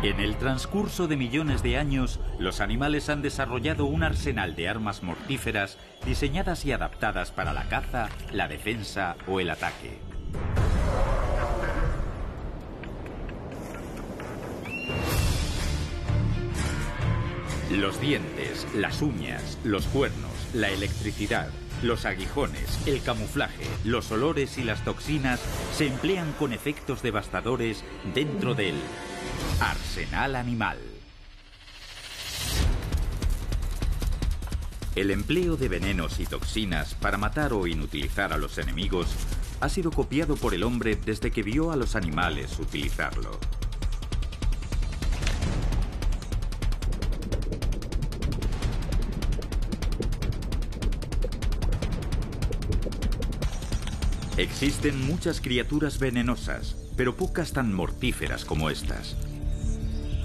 En el transcurso de millones de años, los animales han desarrollado un arsenal de armas mortíferas diseñadas y adaptadas para la caza, la defensa o el ataque. Los dientes, las uñas, los cuernos, la electricidad, los aguijones, el camuflaje, los olores y las toxinas se emplean con efectos devastadores dentro del arsenal animal. El empleo de venenos y toxinas para matar o inutilizar a los enemigos ha sido copiado por el hombre desde que vio a los animales utilizarlo. Existen muchas criaturas venenosas, pero pocas tan mortíferas como estas.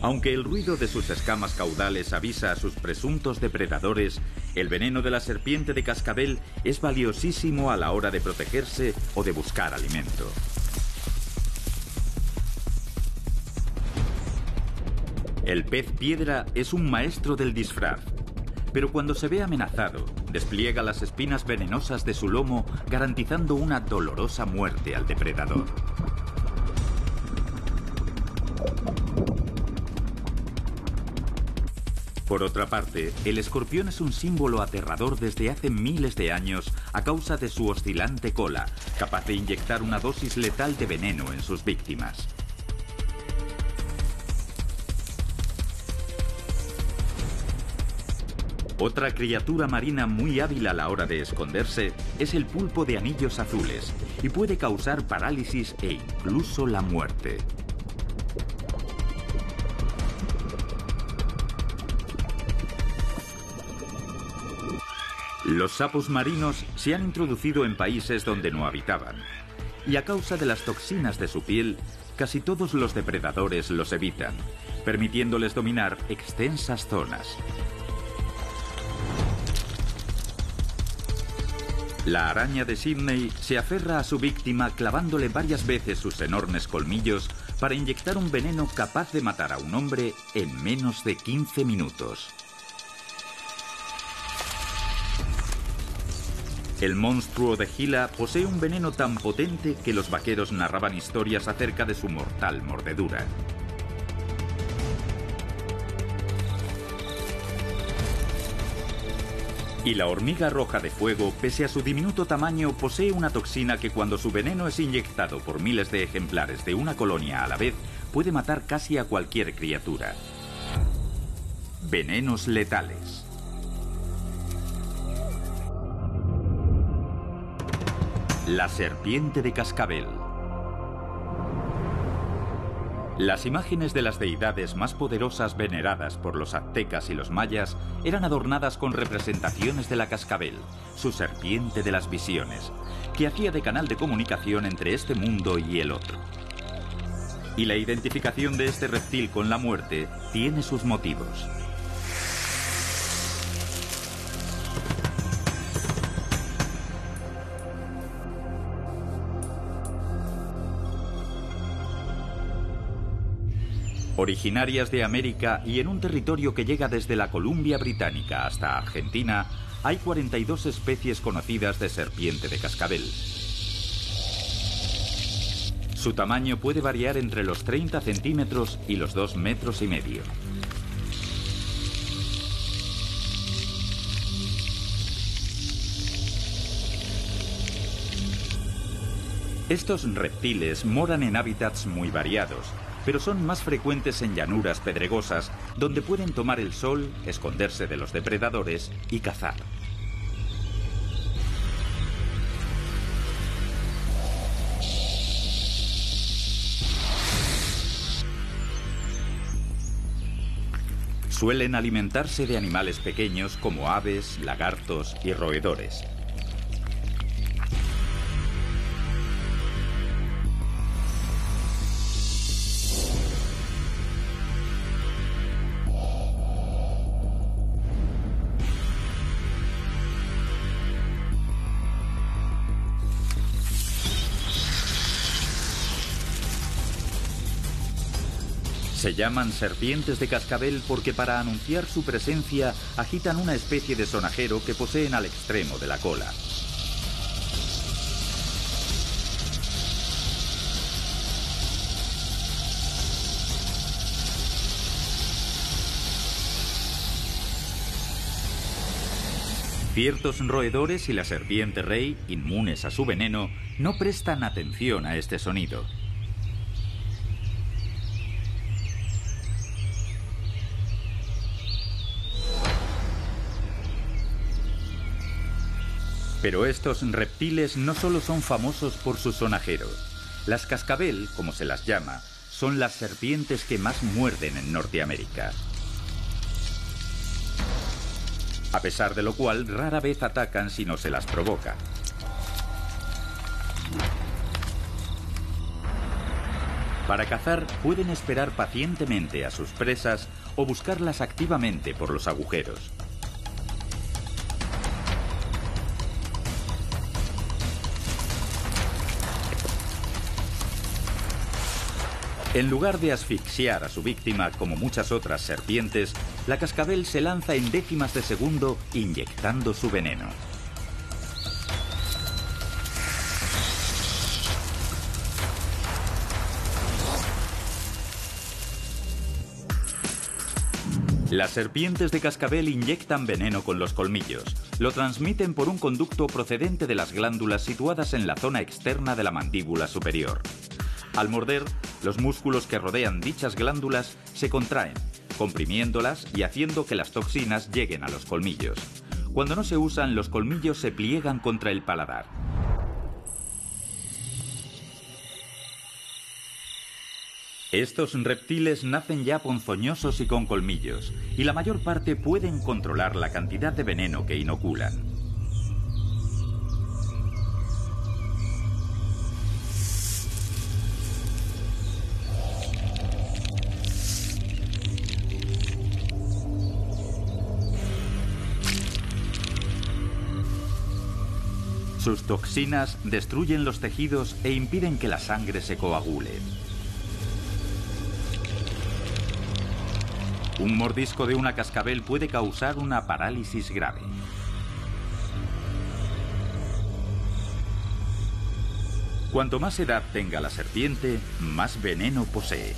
Aunque el ruido de sus escamas caudales avisa a sus presuntos depredadores, el veneno de la serpiente de cascabel es valiosísimo a la hora de protegerse o de buscar alimento. El pez piedra es un maestro del disfraz, pero cuando se ve amenazado, despliega las espinas venenosas de su lomo garantizando una dolorosa muerte al depredador. Por otra parte, el escorpión es un símbolo aterrador desde hace miles de años a causa de su oscilante cola, capaz de inyectar una dosis letal de veneno en sus víctimas. Otra criatura marina muy hábil a la hora de esconderse es el pulpo de anillos azules y puede causar parálisis e incluso la muerte. Los sapos marinos se han introducido en países donde no habitaban y a causa de las toxinas de su piel, casi todos los depredadores los evitan, permitiéndoles dominar extensas zonas. La araña de Sydney se aferra a su víctima clavándole varias veces sus enormes colmillos para inyectar un veneno capaz de matar a un hombre en menos de 15 minutos. El monstruo de Gila posee un veneno tan potente que los vaqueros narraban historias acerca de su mortal mordedura. Y la hormiga roja de fuego, pese a su diminuto tamaño, posee una toxina que cuando su veneno es inyectado por miles de ejemplares de una colonia a la vez, puede matar casi a cualquier criatura. Venenos letales. La serpiente de cascabel. Las imágenes de las deidades más poderosas veneradas por los aztecas y los mayas eran adornadas con representaciones de la cascabel, su serpiente de las visiones, que hacía de canal de comunicación entre este mundo y el otro. Y la identificación de este reptil con la muerte tiene sus motivos. Originarias de América y en un territorio que llega desde la Columbia Británica hasta Argentina, hay 42 especies conocidas de serpiente de cascabel. Su tamaño puede variar entre los 30 centímetros y los 2 metros y medio. Estos reptiles moran en hábitats muy variados, pero son más frecuentes en llanuras pedregosas, donde pueden tomar el sol, esconderse de los depredadores y cazar. Suelen alimentarse de animales pequeños como aves, lagartos y roedores. Se llaman serpientes de cascabel porque para anunciar su presencia agitan una especie de sonajero que poseen al extremo de la cola. Ciertos roedores y la serpiente rey, inmunes a su veneno, no prestan atención a este sonido. Pero estos reptiles no solo son famosos por su sonajero. Las cascabel, como se las llama, son las serpientes que más muerden en Norteamérica a pesar de lo cual rara vez atacan si no se las provoca. Para cazar pueden esperar pacientemente a sus presas o buscarlas activamente por los agujeros. En lugar de asfixiar a su víctima como muchas otras serpientes, la cascabel se lanza en décimas de segundo inyectando su veneno. Las serpientes de cascabel inyectan veneno con los colmillos. Lo transmiten por un conducto procedente de las glándulas situadas en la zona externa de la mandíbula superior. Al morder, los músculos que rodean dichas glándulas se contraen, comprimiéndolas y haciendo que las toxinas lleguen a los colmillos. Cuando no se usan, los colmillos se pliegan contra el paladar. Estos reptiles nacen ya ponzoñosos y con colmillos, y la mayor parte pueden controlar la cantidad de veneno que inoculan. Sus toxinas destruyen los tejidos e impiden que la sangre se coagule. Un mordisco de una cascabel puede causar una parálisis grave. Cuanto más edad tenga la serpiente, más veneno posee.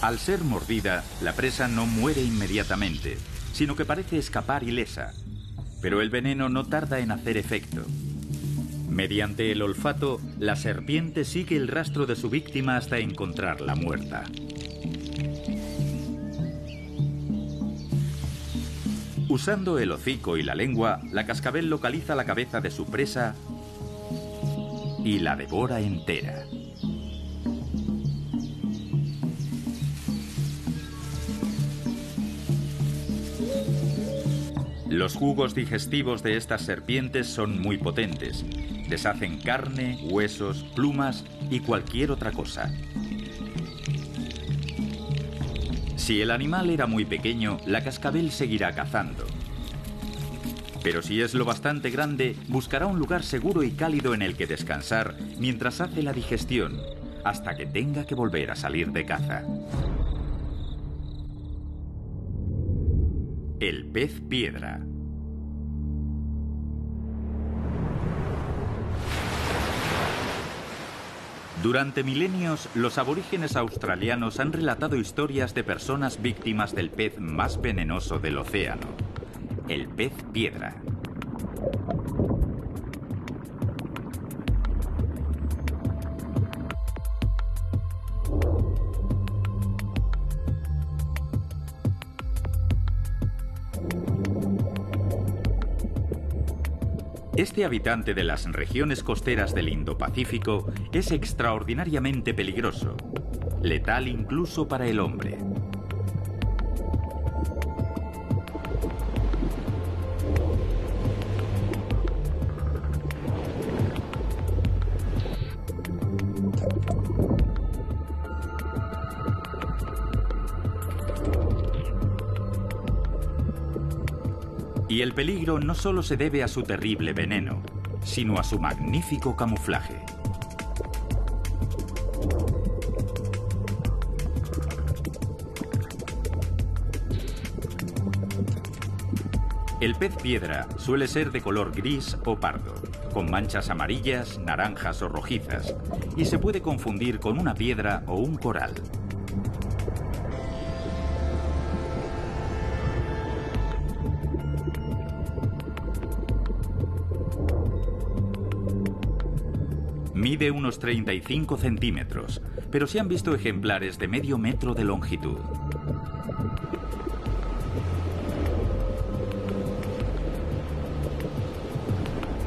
Al ser mordida, la presa no muere inmediatamente, sino que parece escapar ilesa. Pero el veneno no tarda en hacer efecto. Mediante el olfato, la serpiente sigue el rastro de su víctima hasta encontrarla muerta. Usando el hocico y la lengua, la cascabel localiza la cabeza de su presa y la devora entera. Los jugos digestivos de estas serpientes son muy potentes. Deshacen carne, huesos, plumas y cualquier otra cosa. Si el animal era muy pequeño, la cascabel seguirá cazando. Pero si es lo bastante grande, buscará un lugar seguro y cálido en el que descansar mientras hace la digestión, hasta que tenga que volver a salir de caza. El pez piedra. Durante milenios, los aborígenes australianos han relatado historias de personas víctimas del pez más venenoso del océano, el pez piedra. Este habitante de las regiones costeras del Indo-Pacífico es extraordinariamente peligroso, letal incluso para el hombre. Peligro no solo se debe a su terrible veneno, sino a su magnífico camuflaje. El pez piedra suele ser de color gris o pardo, con manchas amarillas, naranjas o rojizas, y se puede confundir con una piedra o un coral. Mide unos 35 centímetros, pero se han visto ejemplares de medio metro de longitud.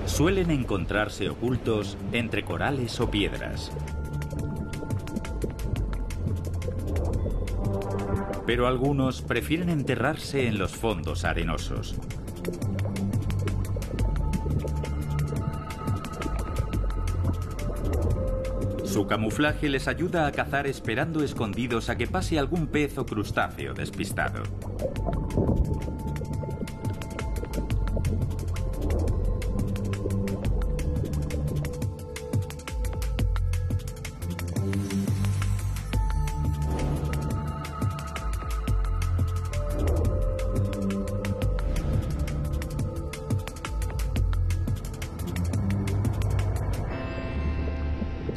Suelen encontrarse ocultos entre corales o piedras. Pero algunos prefieren enterrarse en los fondos arenosos. Su camuflaje les ayuda a cazar esperando escondidos a que pase algún pez o crustáceo despistado.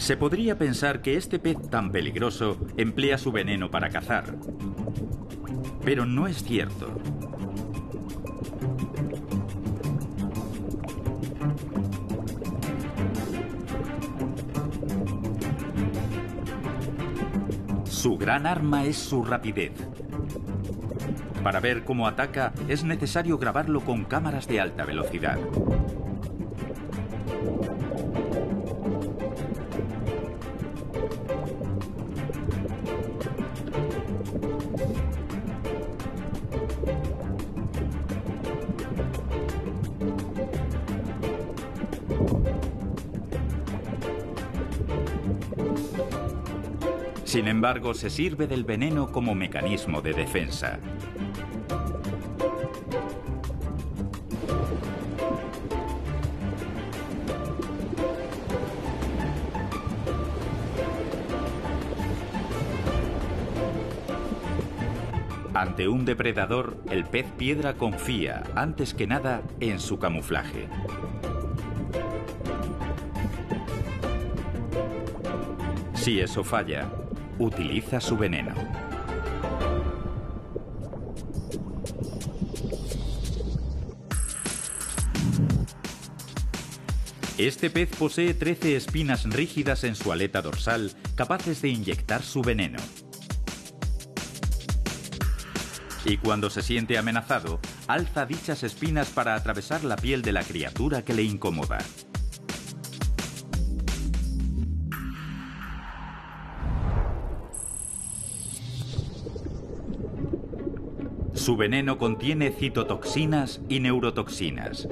Se podría pensar que este pez tan peligroso emplea su veneno para cazar. Pero no es cierto. Su gran arma es su rapidez. Para ver cómo ataca es necesario grabarlo con cámaras de alta velocidad. Embargo, se sirve del veneno como mecanismo de defensa. Ante un depredador, el pez piedra confía, antes que nada, en su camuflaje. Si eso falla, utiliza su veneno. Este pez posee 13 espinas rígidas en su aleta dorsal capaces de inyectar su veneno. Y cuando se siente amenazado, alza dichas espinas para atravesar la piel de la criatura que le incomoda. Su veneno contiene citotoxinas y neurotoxinas.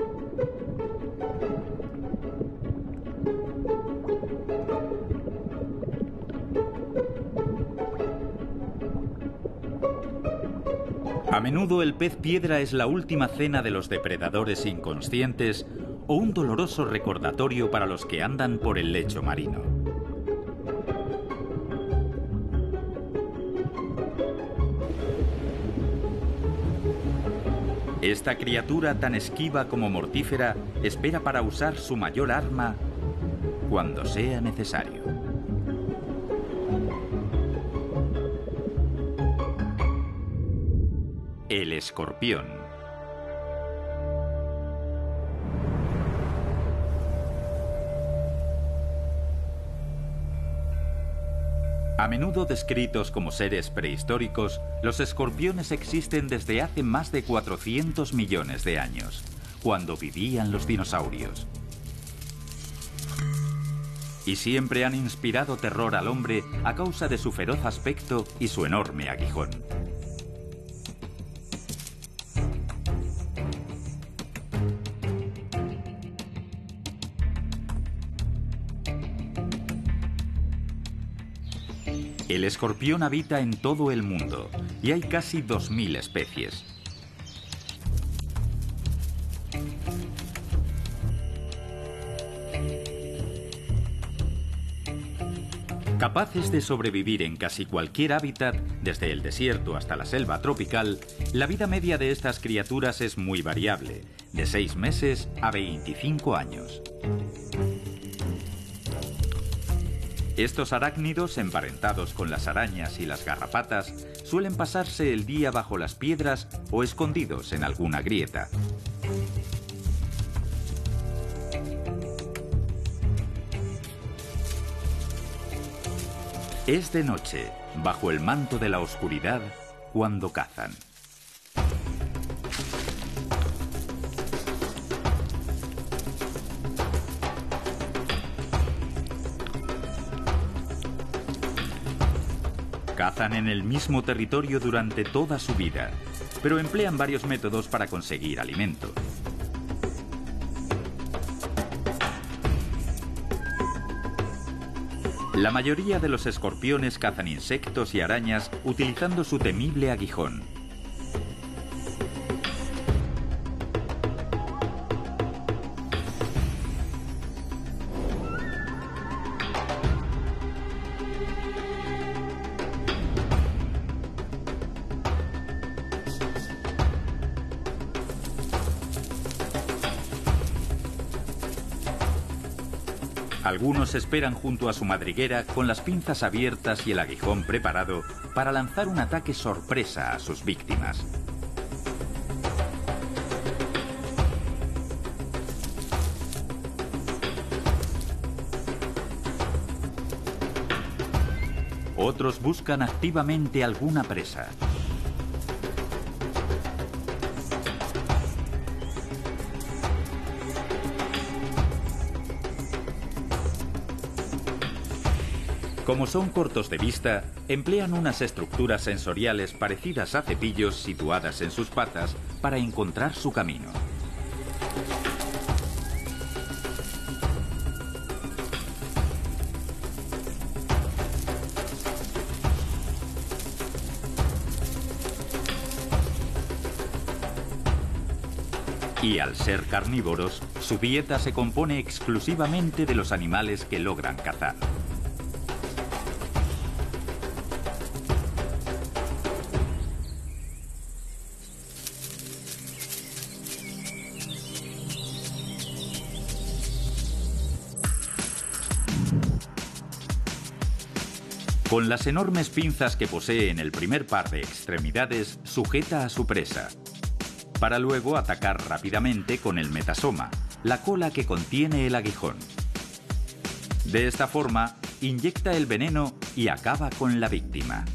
A menudo el pez piedra es la última cena de los depredadores inconscientes o un doloroso recordatorio para los que andan por el lecho marino. Esta criatura tan esquiva como mortífera espera para usar su mayor arma cuando sea necesario. El escorpión. A menudo descritos como seres prehistóricos, los escorpiones existen desde hace más de 400 millones de años, cuando vivían los dinosaurios. Y siempre han inspirado terror al hombre a causa de su feroz aspecto y su enorme aguijón. El escorpión habita en todo el mundo y hay casi 2.000 especies. Capaces de sobrevivir en casi cualquier hábitat, desde el desierto hasta la selva tropical, la vida media de estas criaturas es muy variable, de 6 meses a 25 años. Estos arácnidos, emparentados con las arañas y las garrapatas, suelen pasarse el día bajo las piedras o escondidos en alguna grieta. Es de noche, bajo el manto de la oscuridad, cuando cazan. Cazan en el mismo territorio durante toda su vida, pero emplean varios métodos para conseguir alimento. La mayoría de los escorpiones cazan insectos y arañas utilizando su temible aguijón. Algunos esperan junto a su madriguera con las pinzas abiertas y el aguijón preparado para lanzar un ataque sorpresa a sus víctimas. Otros buscan activamente alguna presa. Como son cortos de vista, emplean unas estructuras sensoriales parecidas a cepillos situadas en sus patas para encontrar su camino. Y al ser carnívoros, su dieta se compone exclusivamente de los animales que logran cazar. Con las enormes pinzas que posee en el primer par de extremidades, sujeta a su presa, para luego atacar rápidamente con el metasoma, la cola que contiene el aguijón. De esta forma, inyecta el veneno y acaba con la víctima.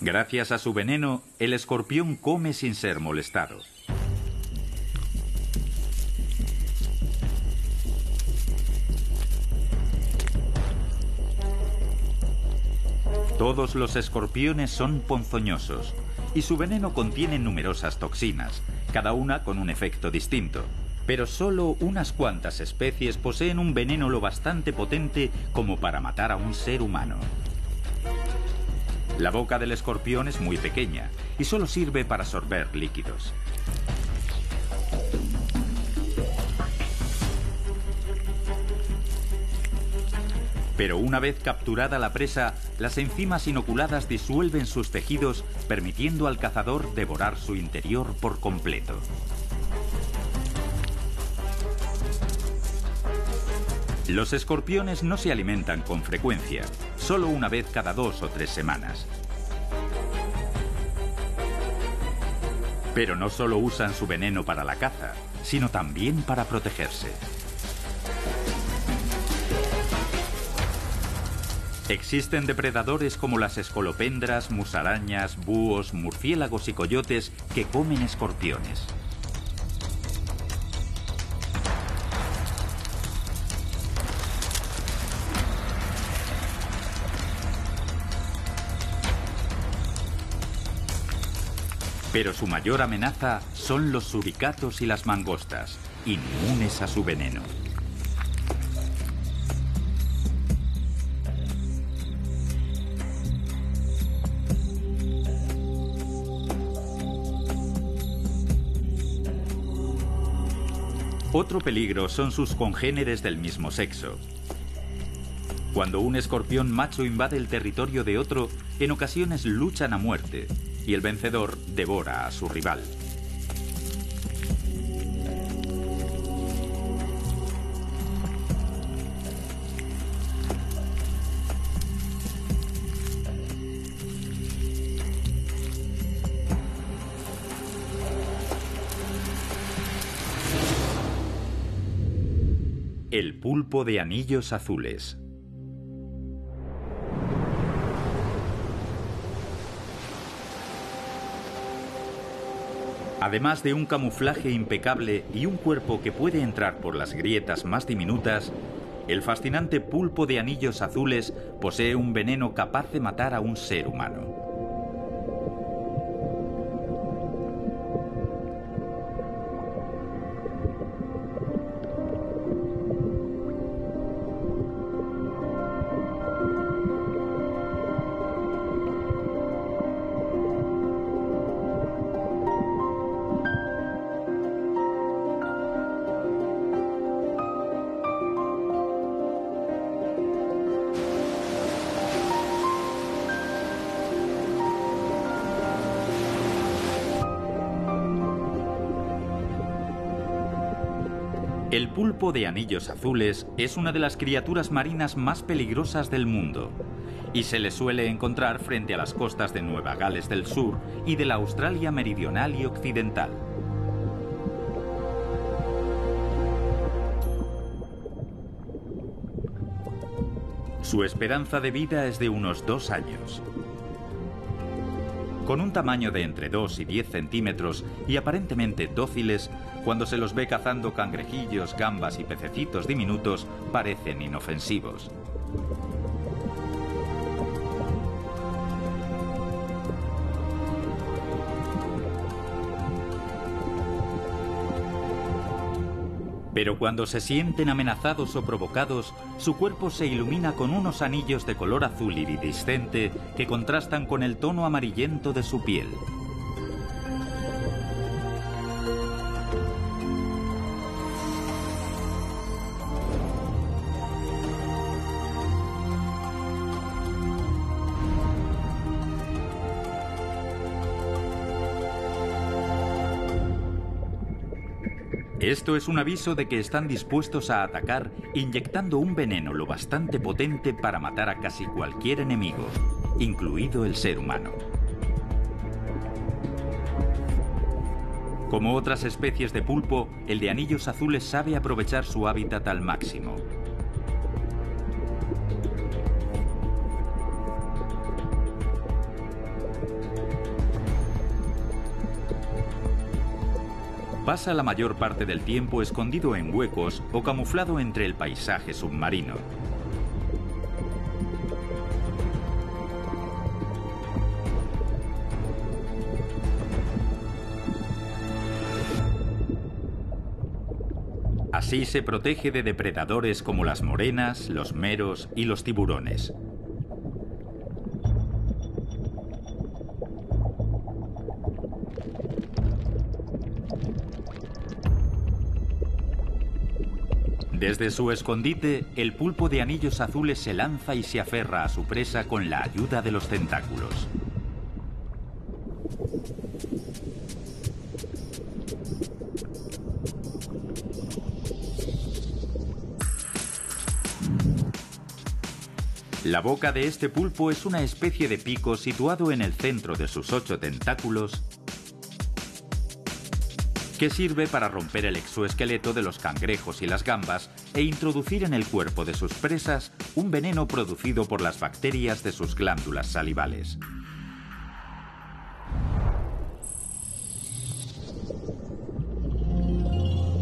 Gracias a su veneno, el escorpión come sin ser molestado. Todos los escorpiones son ponzoñosos y su veneno contiene numerosas toxinas, cada una con un efecto distinto. Pero solo unas cuantas especies poseen un veneno lo bastante potente como para matar a un ser humano. La boca del escorpión es muy pequeña y solo sirve para absorber líquidos. Pero una vez capturada la presa, las enzimas inoculadas disuelven sus tejidos, permitiendo al cazador devorar su interior por completo. Los escorpiones no se alimentan con frecuencia, solo una vez cada dos o tres semanas. Pero no solo usan su veneno para la caza, sino también para protegerse. Existen depredadores como las escolopendras, musarañas, búhos, murciélagos y coyotes que comen escorpiones. Pero su mayor amenaza son los suricatos y las mangostas, inmunes a su veneno. Otro peligro son sus congéneres del mismo sexo. Cuando un escorpión macho invade el territorio de otro, en ocasiones luchan a muerte y el vencedor devora a su rival. Pulpo de anillos azules. Además de un camuflaje impecable y un cuerpo que puede entrar por las grietas más diminutas, el fascinante pulpo de anillos azules posee un veneno capaz de matar a un ser humano. Pulpo de anillos azules es una de las criaturas marinas más peligrosas del mundo y se le suele encontrar frente a las costas de Nueva Gales del Sur y de la Australia meridional y occidental. Su esperanza de vida es de unos dos años. Con un tamaño de entre 2 y 10 centímetros y aparentemente dóciles, cuando se los ve cazando cangrejillos, gambas y pececitos diminutos, parecen inofensivos. Pero cuando se sienten amenazados o provocados, su cuerpo se ilumina con unos anillos de color azul iridiscente que contrastan con el tono amarillento de su piel. Esto es un aviso de que están dispuestos a atacar inyectando un veneno lo bastante potente para matar a casi cualquier enemigo, incluido el ser humano. Como otras especies de pulpo, el de anillos azules sabe aprovechar su hábitat al máximo. Pasa la mayor parte del tiempo escondido en huecos o camuflado entre el paisaje submarino. Así se protege de depredadores como las morenas, los meros y los tiburones. Desde su escondite, el pulpo de anillos azules se lanza y se aferra a su presa con la ayuda de los tentáculos. La boca de este pulpo es una especie de pico situado en el centro de sus ocho tentáculos que sirve para romper el exoesqueleto de los cangrejos y las gambas e introducir en el cuerpo de sus presas un veneno producido por las bacterias de sus glándulas salivales.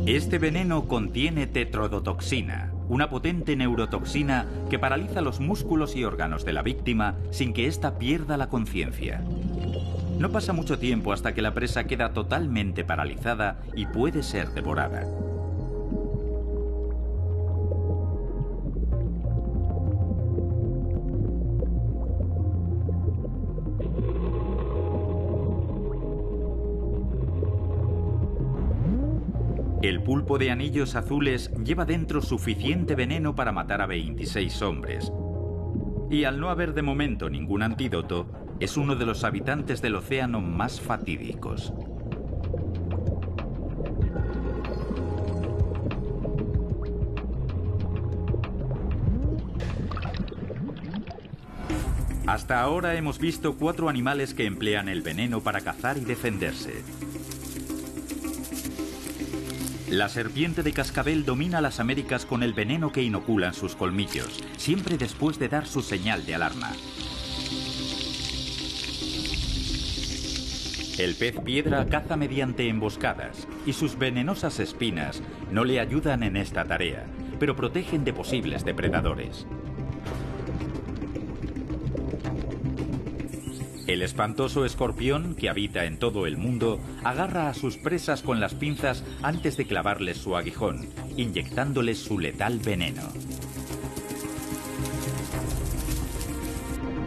Este veneno contiene tetrodotoxina, una potente neurotoxina que paraliza los músculos y órganos de la víctima sin que ésta pierda la conciencia. No pasa mucho tiempo hasta que la presa queda totalmente paralizada y puede ser devorada. El pulpo de anillos azules lleva dentro suficiente veneno para matar a 26 hombres. Y al no haber de momento ningún antídoto, es uno de los habitantes del océano más fatídicos. Hasta ahora hemos visto cuatro animales que emplean el veneno para cazar y defenderse. La serpiente de cascabel domina las Américas con el veneno que inoculan sus colmillos, siempre después de dar su señal de alarma. El pez piedra caza mediante emboscadas y sus venenosas espinas no le ayudan en esta tarea, pero protegen de posibles depredadores. El espantoso escorpión, que habita en todo el mundo, agarra a sus presas con las pinzas antes de clavarles su aguijón, inyectándoles su letal veneno.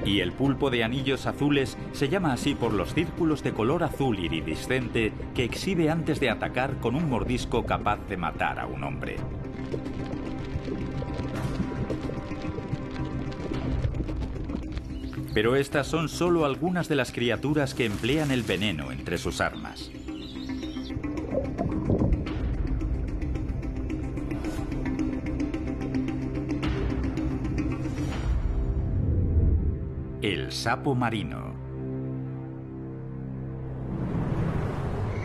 Y el pulpo de anillos azules se llama así por los círculos de color azul iridiscente que exhibe antes de atacar con un mordisco capaz de matar a un hombre. Pero estas son solo algunas de las criaturas que emplean el veneno entre sus armas. El sapo marino.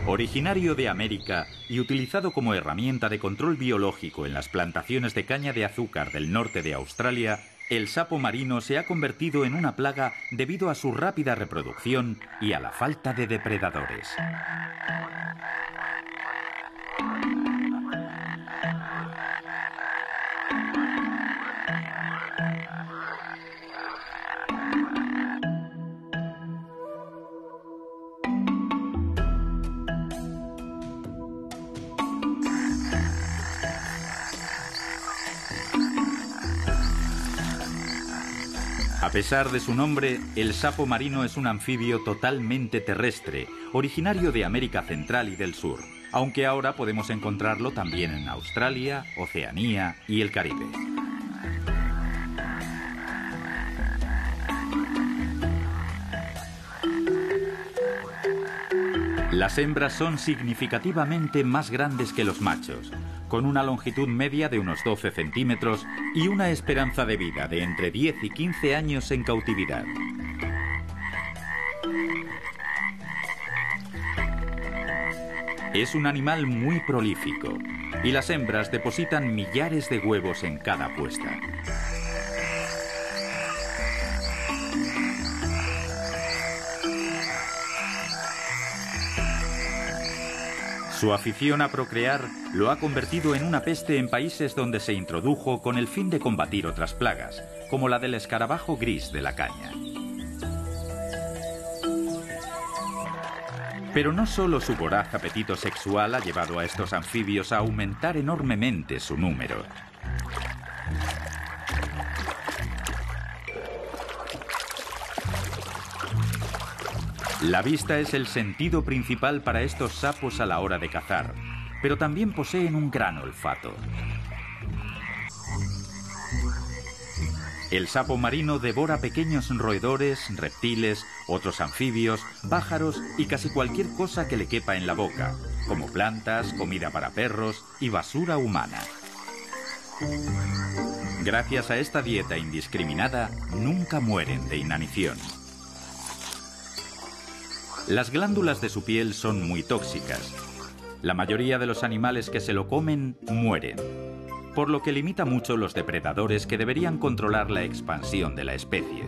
Originario de América y utilizado como herramienta de control biológico en las plantaciones de caña de azúcar del norte de Australia, el sapo marino se ha convertido en una plaga debido a su rápida reproducción y a la falta de depredadores. A pesar de su nombre, el sapo marino es un anfibio totalmente terrestre, originario de América Central y del Sur, aunque ahora podemos encontrarlo también en Australia, Oceanía y el Caribe. Las hembras son significativamente más grandes que los machos, con una longitud media de unos 12 centímetros y una esperanza de vida de entre 10 y 15 años en cautividad. Es un animal muy prolífico y las hembras depositan millares de huevos en cada puesta. Su afición a procrear lo ha convertido en una peste en países donde se introdujo con el fin de combatir otras plagas, como la del escarabajo gris de la caña. Pero no solo su voraz apetito sexual ha llevado a estos anfibios a aumentar enormemente su número. La vista es el sentido principal para estos sapos a la hora de cazar, pero también poseen un gran olfato. El sapo marino devora pequeños roedores, reptiles, otros anfibios, pájaros y casi cualquier cosa que le quepa en la boca, como plantas, comida para perros y basura humana. Gracias a esta dieta indiscriminada, nunca mueren de inanición. Las glándulas de su piel son muy tóxicas. La mayoría de los animales que se lo comen mueren, por lo que limita mucho los depredadores que deberían controlar la expansión de la especie.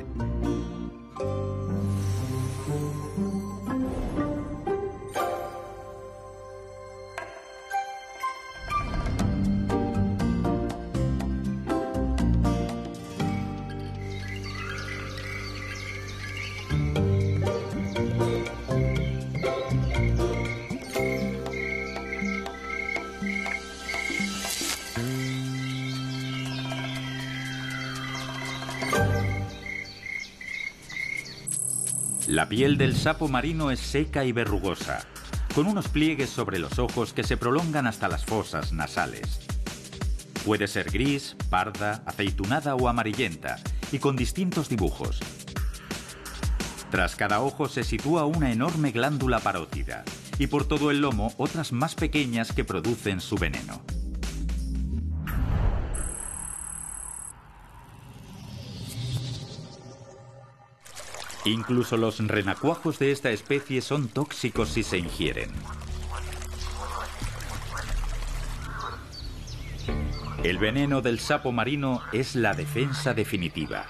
Piel del sapo marino es seca y verrugosa. con unos pliegues sobre los ojos que se prolongan hasta las fosas nasales. Puede ser gris, parda, aceitunada o amarillenta, y con distintos dibujos. Tras cada ojo se sitúa una enorme glándula parótida, y por todo el lomo otras más pequeñas que producen su veneno. Incluso los renacuajos de esta especie son tóxicos si se ingieren. El veneno del sapo marino es la defensa definitiva.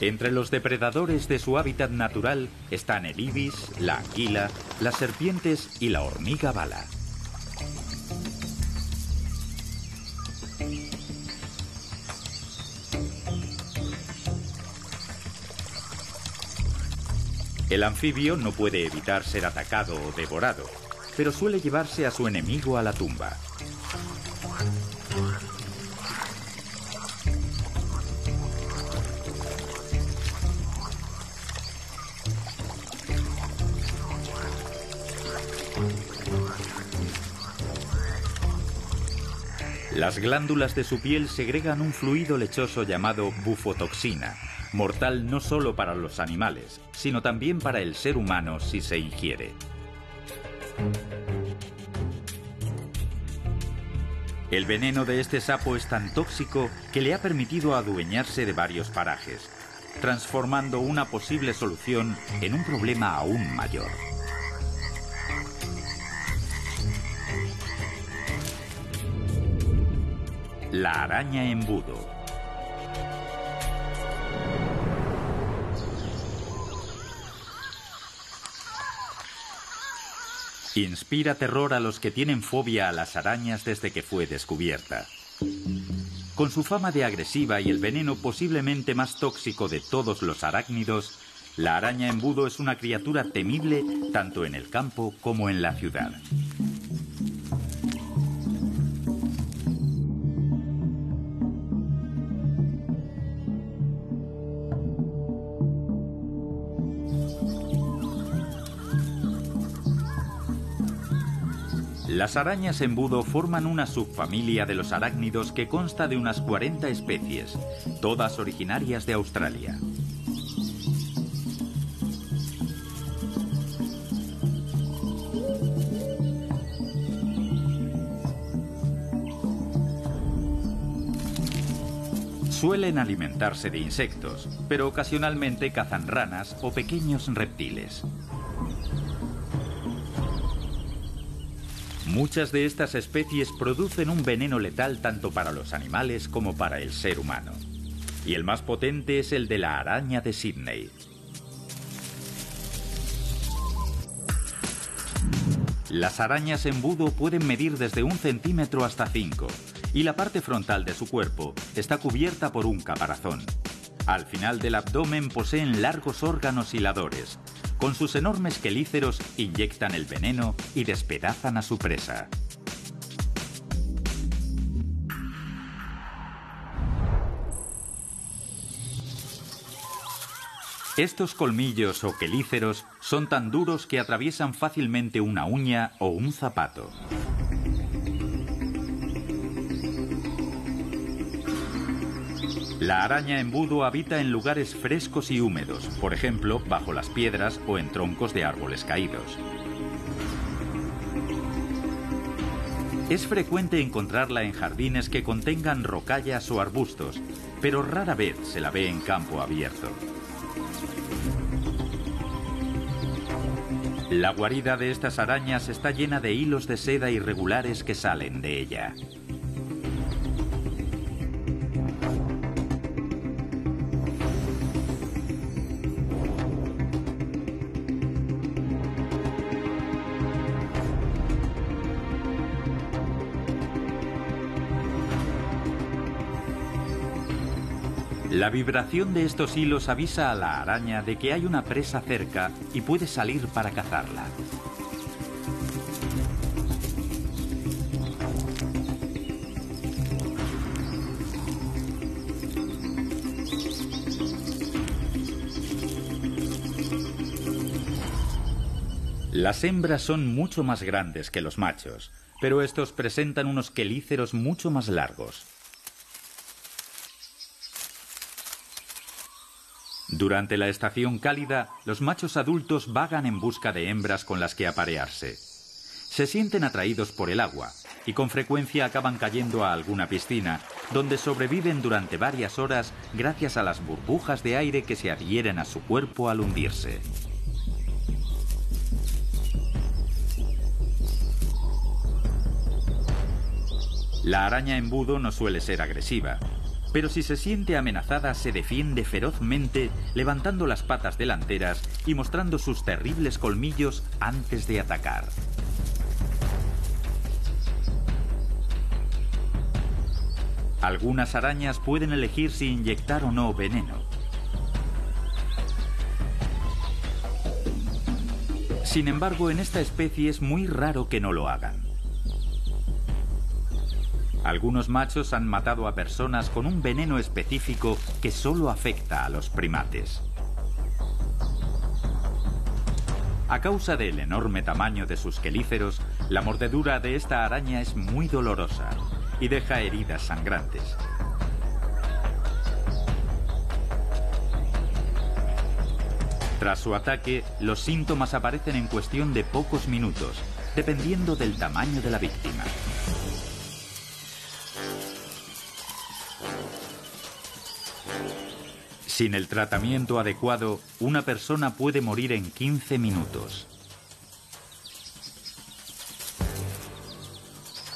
Entre los depredadores de su hábitat natural están el ibis, la anguila, las serpientes y la hormiga bala. El anfibio no puede evitar ser atacado o devorado, pero suele llevarse a su enemigo a la tumba. Las glándulas de su piel segregan un fluido lechoso llamado bufotoxina, mortal no solo para los animales, sino también para el ser humano si se ingiere. El veneno de este sapo es tan tóxico que le ha permitido adueñarse de varios parajes, transformando una posible solución en un problema aún mayor. La araña embudo. Inspira terror a los que tienen fobia a las arañas desde que fue descubierta. Con su fama de agresiva y el veneno posiblemente más tóxico de todos los arácnidos, la araña embudo es una criatura temible tanto en el campo como en la ciudad. Las arañas embudo forman una subfamilia de los arácnidos que consta de unas 40 especies, todas originarias de Australia. Suelen alimentarse de insectos, pero ocasionalmente cazan ranas o pequeños reptiles. Muchas de estas especies producen un veneno letal tanto para los animales como para el ser humano. Y el más potente es el de la araña de Sydney. Las arañas embudo pueden medir desde un centímetro hasta cinco, y la parte frontal de su cuerpo está cubierta por un caparazón. Al final del abdomen poseen largos órganos hiladores, con sus enormes quelíceros inyectan el veneno y despedazan a su presa. Estos colmillos o quelíceros son tan duros que atraviesan fácilmente una uña o un zapato. La araña embudo habita en lugares frescos y húmedos, por ejemplo, bajo las piedras o en troncos de árboles caídos. Es frecuente encontrarla en jardines que contengan rocallas o arbustos, pero rara vez se la ve en campo abierto. La guarida de estas arañas está llena de hilos de seda irregulares que salen de ella. La vibración de estos hilos avisa a la araña de que hay una presa cerca y puede salir para cazarla. Las hembras son mucho más grandes que los machos, pero estos presentan unos quelíceros mucho más largos. Durante la estación cálida, los machos adultos vagan en busca de hembras con las que aparearse. Se sienten atraídos por el agua y con frecuencia acaban cayendo a alguna piscina, donde sobreviven durante varias horas gracias a las burbujas de aire que se adhieren a su cuerpo al hundirse. La araña embudo no suele ser agresiva, pero si se siente amenazada se defiende ferozmente levantando las patas delanteras y mostrando sus terribles colmillos antes de atacar. Algunas arañas pueden elegir si inyectar o no veneno. Sin embargo, en esta especie es muy raro que no lo hagan. Algunos machos han matado a personas con un veneno específico que solo afecta a los primates. A causa del enorme tamaño de sus quelíceros, la mordedura de esta araña es muy dolorosa y deja heridas sangrantes. Tras su ataque, los síntomas aparecen en cuestión de pocos minutos, dependiendo del tamaño de la víctima. Sin el tratamiento adecuado, una persona puede morir en 15 minutos.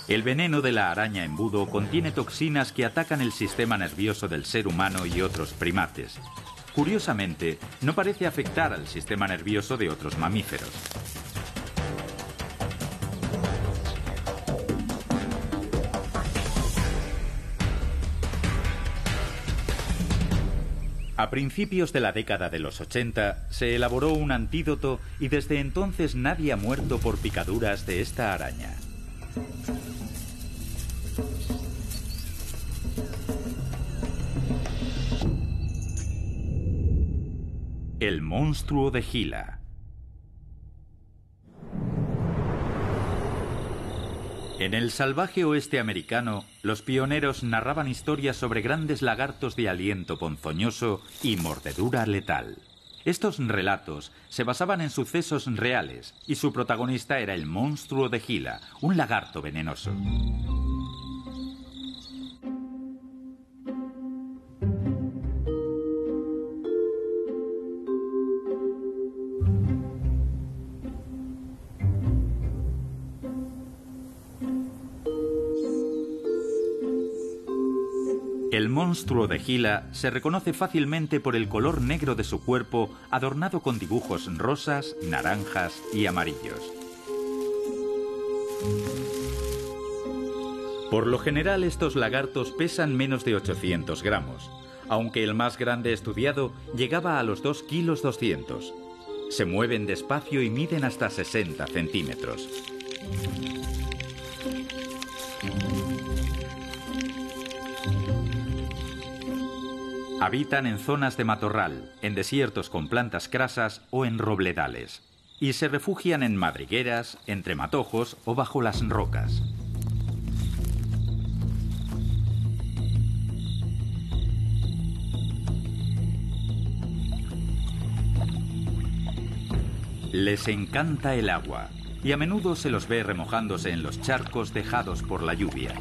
El veneno de la araña embudo contiene toxinas que atacan el sistema nervioso del ser humano y otros primates. Curiosamente, no parece afectar al sistema nervioso de otros mamíferos. A principios de la década de los 80 se elaboró un antídoto y desde entonces nadie ha muerto por picaduras de esta araña. El monstruo de Gila. En el salvaje oeste americano, los pioneros narraban historias sobre grandes lagartos de aliento ponzoñoso y mordedura letal. Estos relatos se basaban en sucesos reales y su protagonista era el monstruo de Gila, un lagarto venenoso. Monstruo de Gila se reconoce fácilmente por el color negro de su cuerpo adornado con dibujos rosas, naranjas y amarillos. Por lo general estos lagartos pesan menos de 800 gramos, aunque el más grande estudiado llegaba a los 2 kilos 200. Se mueven despacio y miden hasta 60 centímetros. Habitan en zonas de matorral, en desiertos con plantas crasas o en robledales. Y se refugian en madrigueras, entre matojos o bajo las rocas. Les encanta el agua y a menudo se los ve remojándose en los charcos dejados por la lluvia.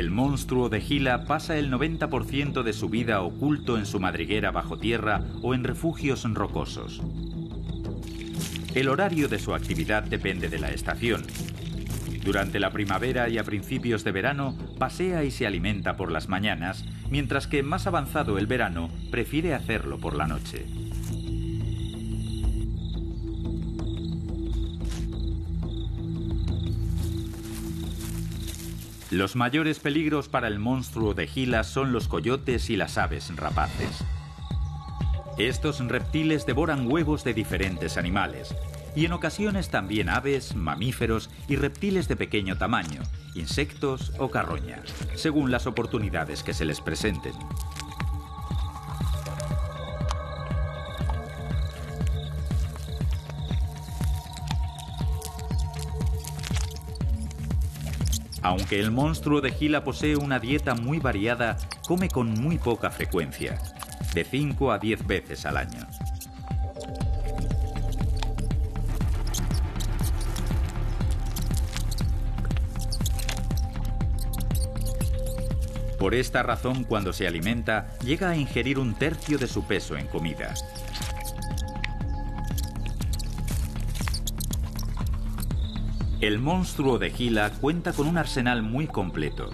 El monstruo de Gila pasa el 90% de su vida oculto en su madriguera bajo tierra o en refugios rocosos. El horario de su actividad depende de la estación. Durante la primavera y a principios de verano pasea y se alimenta por las mañanas, mientras que más avanzado el verano prefiere hacerlo por la noche. Los mayores peligros para el monstruo de Gila son los coyotes y las aves rapaces. Estos reptiles devoran huevos de diferentes animales, y en ocasiones también aves, mamíferos y reptiles de pequeño tamaño, insectos o carroña, según las oportunidades que se les presenten. Aunque el monstruo de Gila posee una dieta muy variada, come con muy poca frecuencia, de 5 a 10 veces al año. Por esta razón, cuando se alimenta, llega a ingerir un tercio de su peso en comida. El monstruo de Gila cuenta con un arsenal muy completo.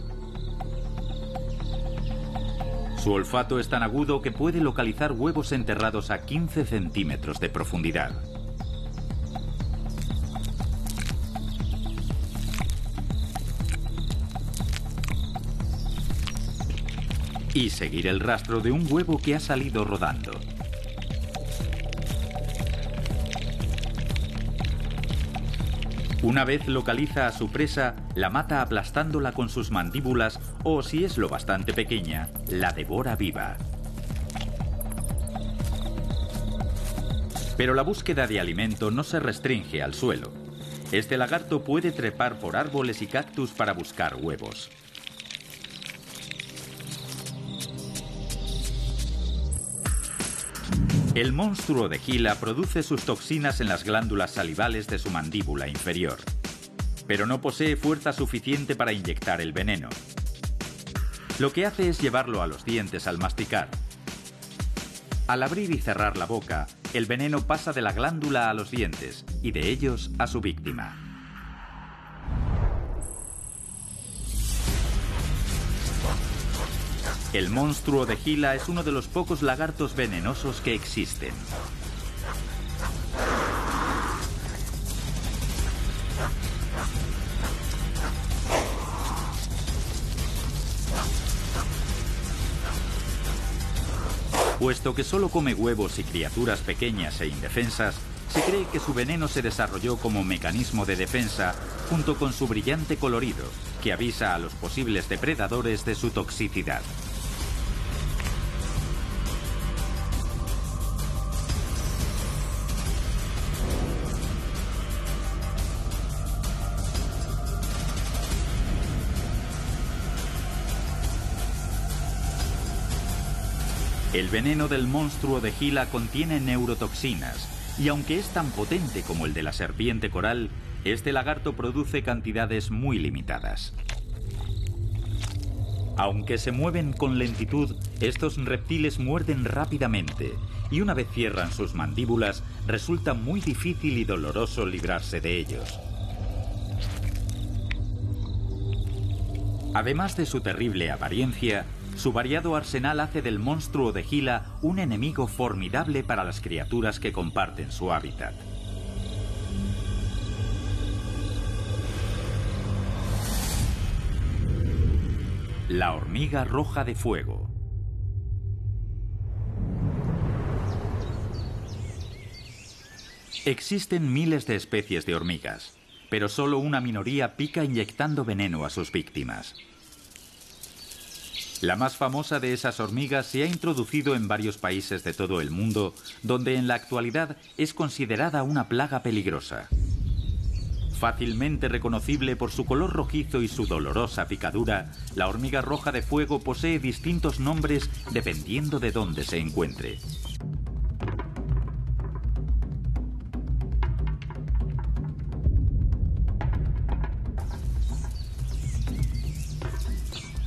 Su olfato es tan agudo que puede localizar huevos enterrados a 15 centímetros de profundidad. y seguir el rastro de un huevo que ha salido rodando. Una vez localiza a su presa, la mata aplastándola con sus mandíbulas o, si es lo bastante pequeña, la devora viva. Pero la búsqueda de alimento no se restringe al suelo. Este lagarto puede trepar por árboles y cactus para buscar huevos. El monstruo de Gila produce sus toxinas en las glándulas salivales de su mandíbula inferior, pero no posee fuerza suficiente para inyectar el veneno. Lo que hace es llevarlo a los dientes al masticar. Al abrir y cerrar la boca, el veneno pasa de la glándula a los dientes y de ellos a su víctima. El monstruo de Gila es uno de los pocos lagartos venenosos que existen. Puesto que solo come huevos y criaturas pequeñas e indefensas, se cree que su veneno se desarrolló como mecanismo de defensa junto con su brillante colorido, que avisa a los posibles depredadores de su toxicidad. El veneno del monstruo de Gila contiene neurotoxinas, y aunque es tan potente como el de la serpiente coral, este lagarto produce cantidades muy limitadas. Aunque se mueven con lentitud, estos reptiles muerden rápidamente y una vez cierran sus mandíbulas resulta muy difícil y doloroso librarse de ellos. Además de su terrible apariencia, su variado arsenal hace del monstruo de Gila un enemigo formidable para las criaturas que comparten su hábitat. La hormiga roja de fuego. Existen miles de especies de hormigas, pero solo una minoría pica inyectando veneno a sus víctimas. La más famosa de esas hormigas se ha introducido en varios países de todo el mundo, donde en la actualidad es considerada una plaga peligrosa. Fácilmente reconocible por su color rojizo y su dolorosa picadura, la hormiga roja de fuego posee distintos nombres dependiendo de dónde se encuentre.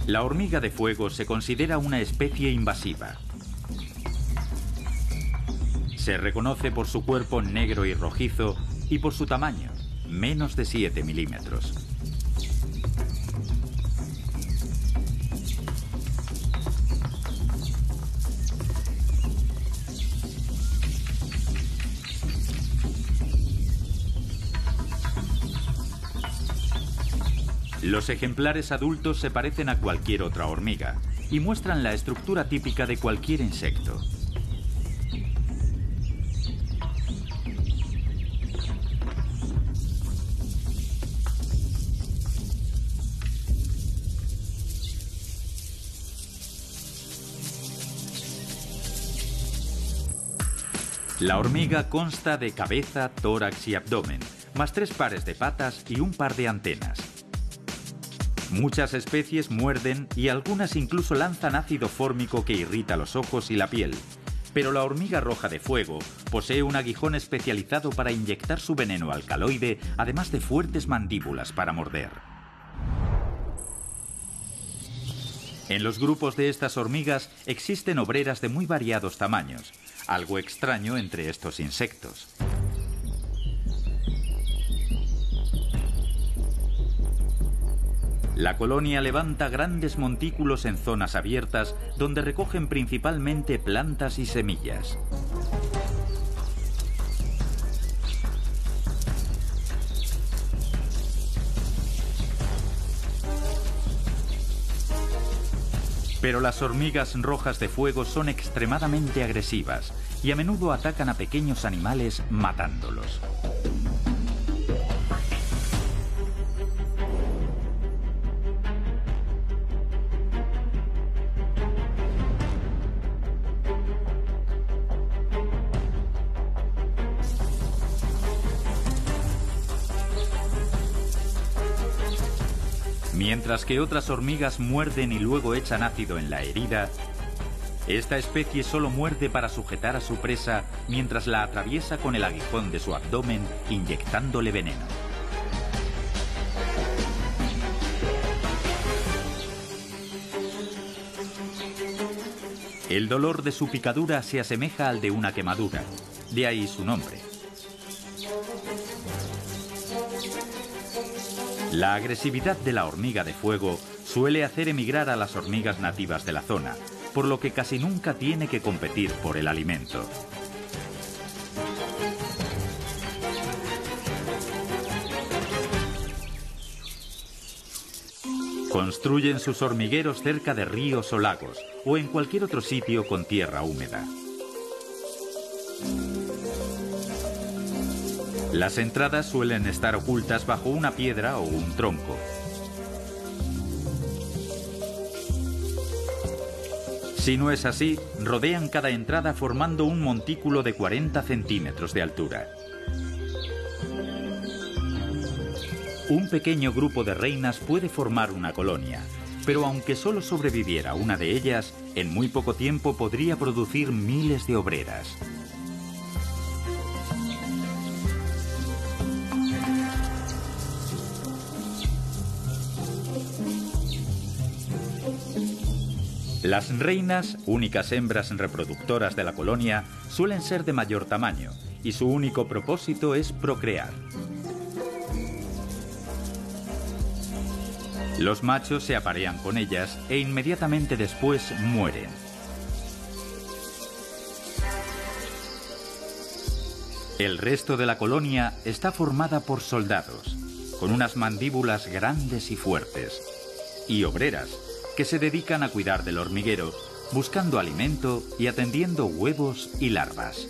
La hormiga de fuego se considera una especie invasiva. Se reconoce por su cuerpo negro y rojizo y por su tamaño, menos de 7 milímetros. Los ejemplares adultos se parecen a cualquier otra hormiga y muestran la estructura típica de cualquier insecto. La hormiga consta de cabeza, tórax y abdomen, más tres pares de patas y un par de antenas. Muchas especies muerden y algunas incluso lanzan ácido fórmico que irrita los ojos y la piel. Pero la hormiga roja de fuego posee un aguijón especializado para inyectar su veneno alcaloide, además de fuertes mandíbulas para morder. En los grupos de estas hormigas existen obreras de muy variados tamaños, algo extraño entre estos insectos. La colonia levanta grandes montículos en zonas abiertas donde recogen principalmente plantas y semillas. Pero las hormigas rojas de fuego son extremadamente agresivas y a menudo atacan a pequeños animales matándolos. Mientras que otras hormigas muerden y luego echan ácido en la herida, esta especie solo muerde para sujetar a su presa mientras la atraviesa con el aguijón de su abdomen inyectándole veneno. El dolor de su picadura se asemeja al de una quemadura, de ahí su nombre. La agresividad de la hormiga de fuego suele hacer emigrar a las hormigas nativas de la zona, por lo que casi nunca tiene que competir por el alimento. Construyen sus hormigueros cerca de ríos o lagos o en cualquier otro sitio con tierra húmeda. Las entradas suelen estar ocultas bajo una piedra o un tronco. Si no es así, rodean cada entrada formando un montículo de 40 centímetros de altura. Un pequeño grupo de reinas puede formar una colonia, pero aunque solo sobreviviera una de ellas, en muy poco tiempo podría producir miles de obreras. Las reinas, únicas hembras reproductoras de la colonia, suelen ser de mayor tamaño y su único propósito es procrear. Los machos se aparean con ellas e inmediatamente después mueren. El resto de la colonia está formada por soldados, con unas mandíbulas grandes y fuertes, y obreras, que se dedican a cuidar del hormiguero, buscando alimento y atendiendo huevos y larvas.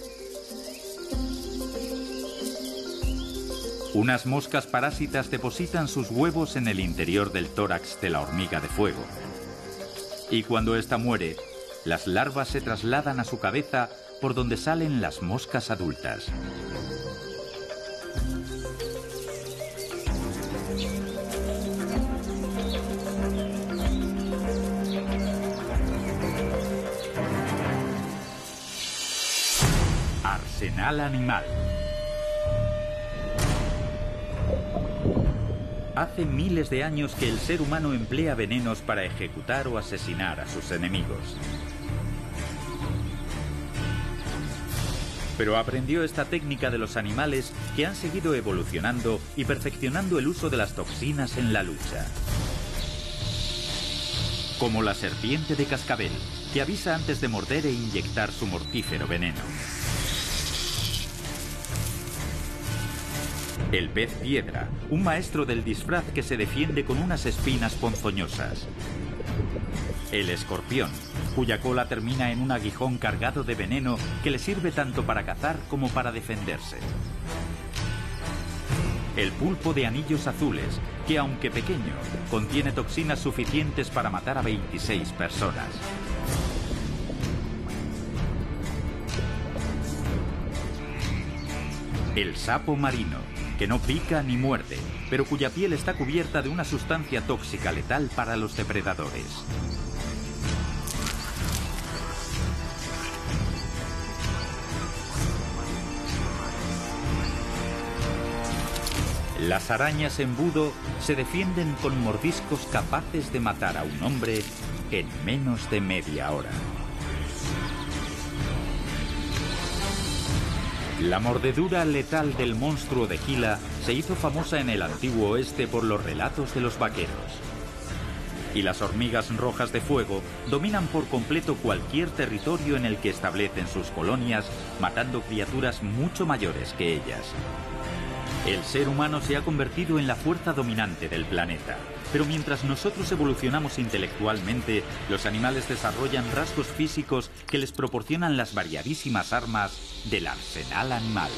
Unas moscas parásitas depositan sus huevos en el interior del tórax de la hormiga de fuego. Y cuando ésta muere, las larvas se trasladan a su cabeza por donde salen las moscas adultas. Animal. Hace miles de años que el ser humano emplea venenos para ejecutar o asesinar a sus enemigos. Pero aprendió esta técnica de los animales que han seguido evolucionando y perfeccionando el uso de las toxinas en la lucha. Como la serpiente de cascabel, que avisa antes de morder e inyectar su mortífero veneno. El pez piedra, un maestro del disfraz que se defiende con unas espinas ponzoñosas. El escorpión, cuya cola termina en un aguijón cargado de veneno que le sirve tanto para cazar como para defenderse. El pulpo de anillos azules, que aunque pequeño, contiene toxinas suficientes para matar a 26 personas. El sapo marino, que no pica ni muerde, pero cuya piel está cubierta de una sustancia tóxica letal para los depredadores. Las arañas embudo se defienden con mordiscos capaces de matar a un hombre en menos de media hora. La mordedura letal del monstruo de Gila se hizo famosa en el antiguo oeste por los relatos de los vaqueros. Y las hormigas rojas de fuego dominan por completo cualquier territorio en el que establecen sus colonias, matando criaturas mucho mayores que ellas. El ser humano se ha convertido en la fuerza dominante del planeta. Pero mientras nosotros evolucionamos intelectualmente, los animales desarrollan rasgos físicos que les proporcionan las variadísimas armas del arsenal animal.